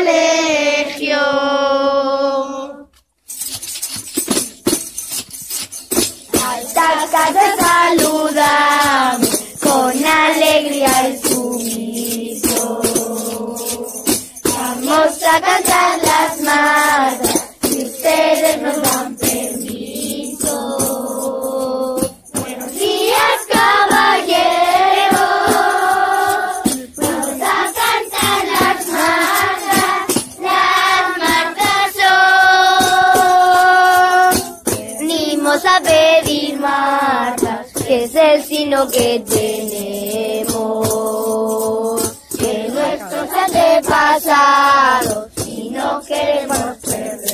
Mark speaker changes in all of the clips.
Speaker 1: colegio. Altas casas saludan con alegría y sumiso. Vamos a cantar las masas. Que tenemos. De nuestros antepasados, y no queremos perderlos.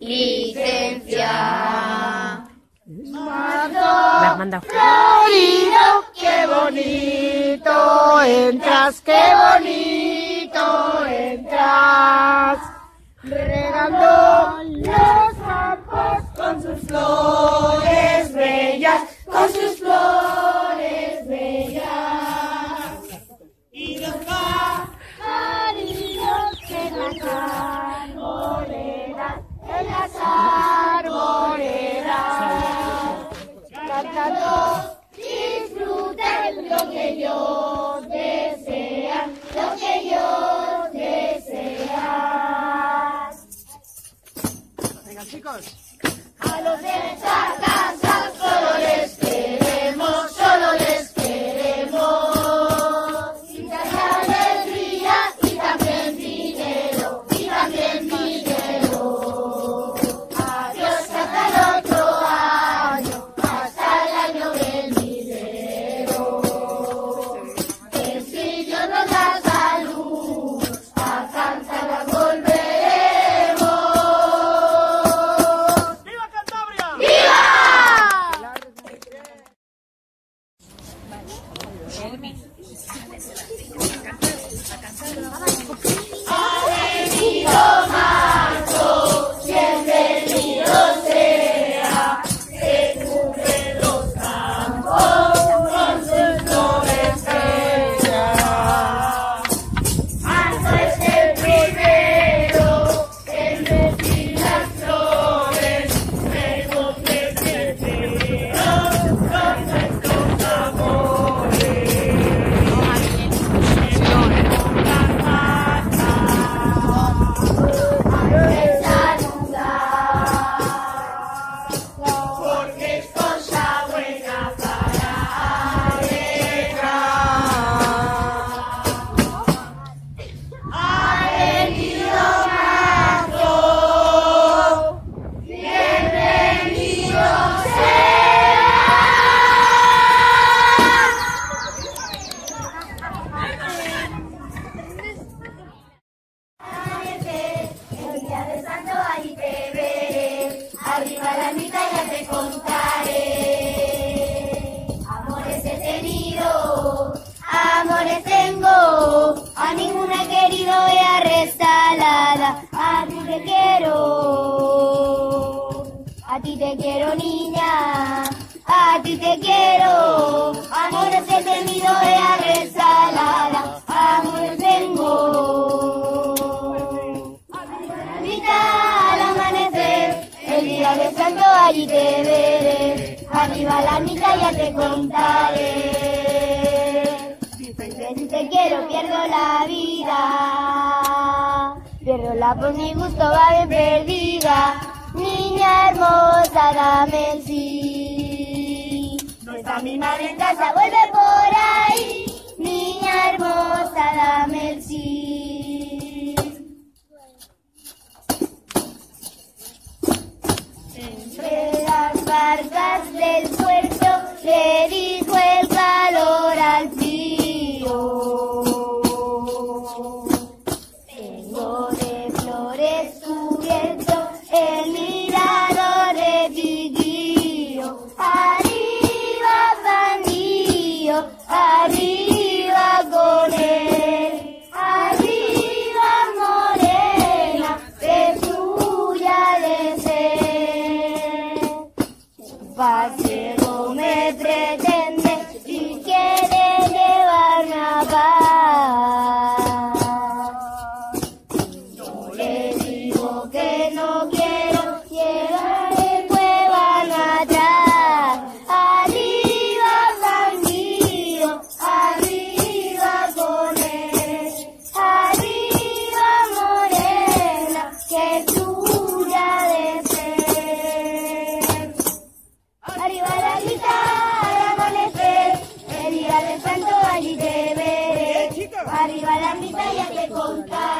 Speaker 1: Licencia. Florido, qué bonito entras, qué bonito entras. Regando los campos con sus flores bellas, con sus flores A los de esta quiero niña, a ti te quiero, amores he tenido a restalada, amores tengo. Arriba al amanecer, el día de santo allí te veré. Arriba la mitad ya te contaré. Si te quiero pierdo la vida. Pierdo la por mi gusto va bien perdida. Niña hermosa, dame el sí. No está mi madre en casa, vuelve por ahí. Niña hermosa, dame el sí. Entre las barcas del Arriba la amistad ya te contaré.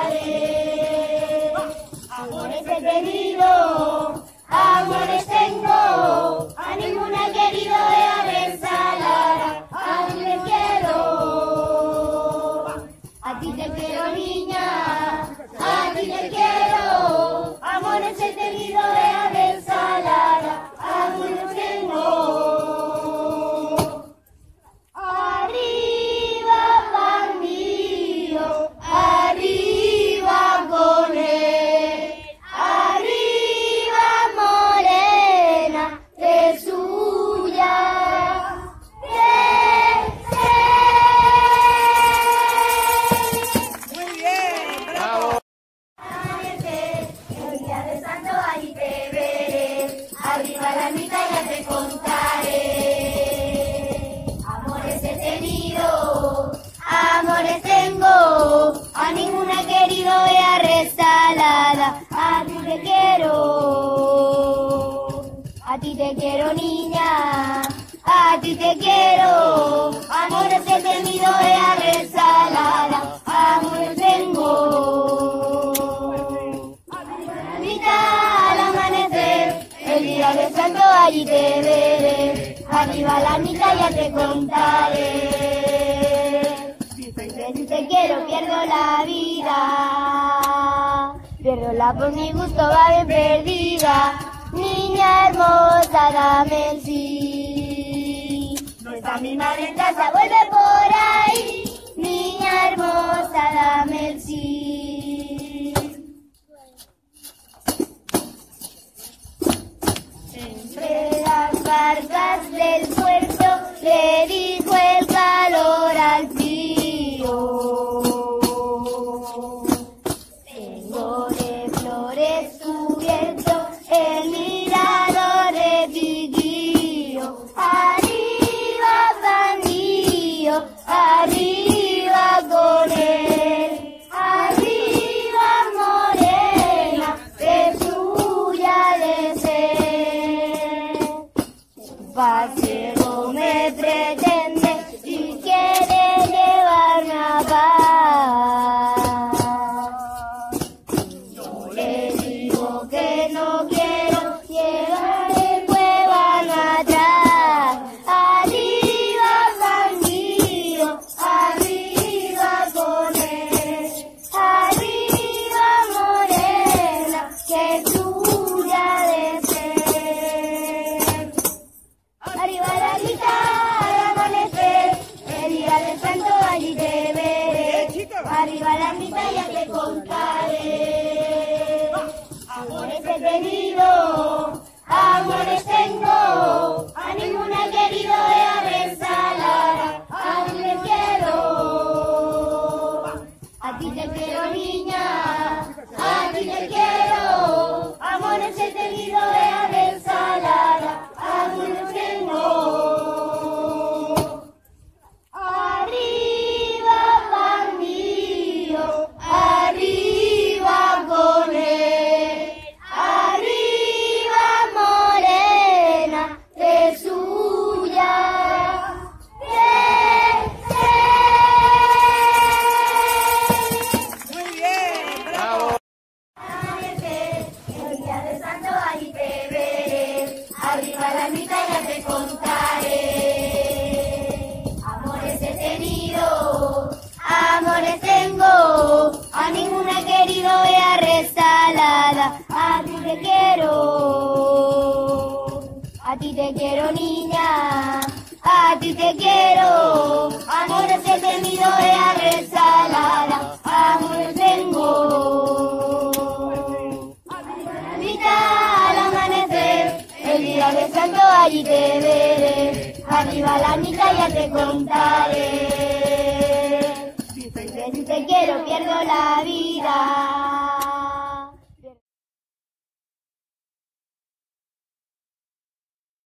Speaker 1: A ti te quiero, a ti te quiero niña, a ti te quiero, amores he tenido de la resalada, amor tengo. Mamita al amanecer, el día de santo allí te veré, arriba la mitad ya te contaré. Si te quiero pierdo la vida pierdo la por mi gusto va bien perdida. Niña hermosa, dame el sí. No está mi madre en casa, vuelve por ahí. Niña hermosa, dame el sí. Quiero niña, a ti te quiero, amores he tenido vea resalada, amores tengo. Arriba al amanecer, el día de santo allí te veré. Arriba la mitad ya te contaré. Si te quiero pierdo la vida.